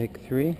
pick three.